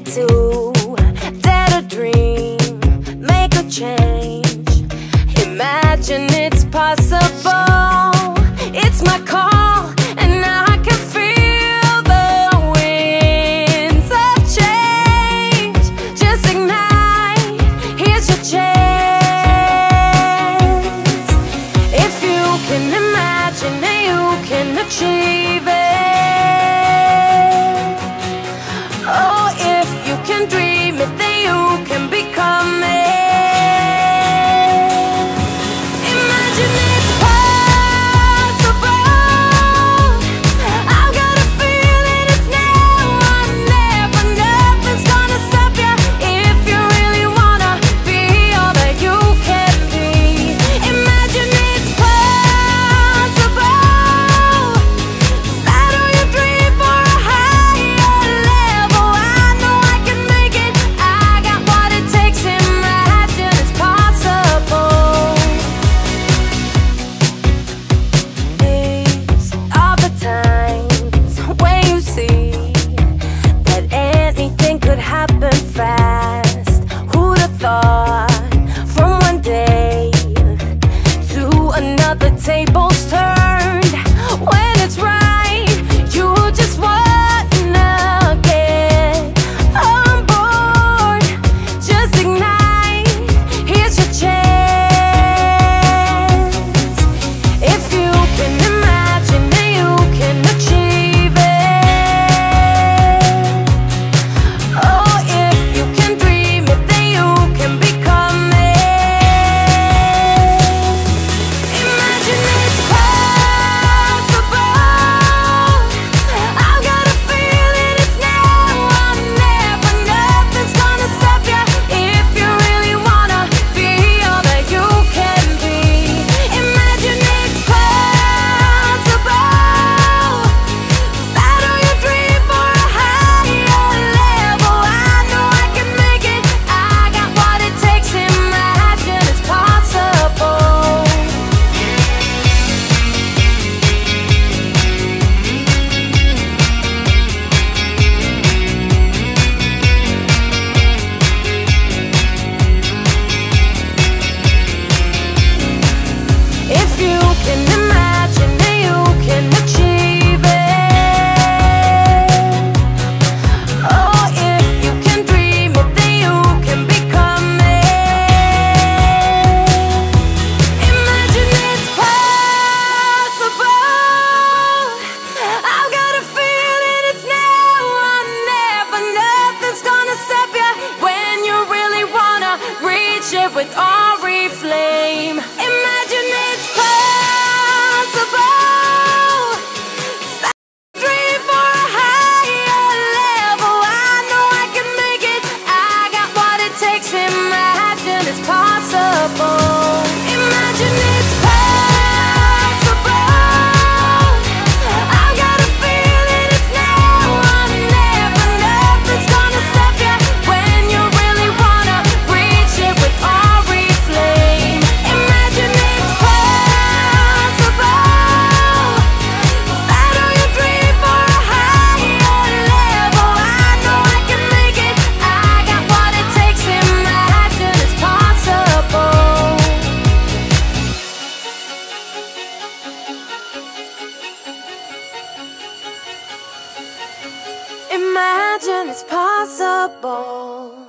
to That a dream, make a change. Imagine it's possible. It's my call with all imagine it's possible.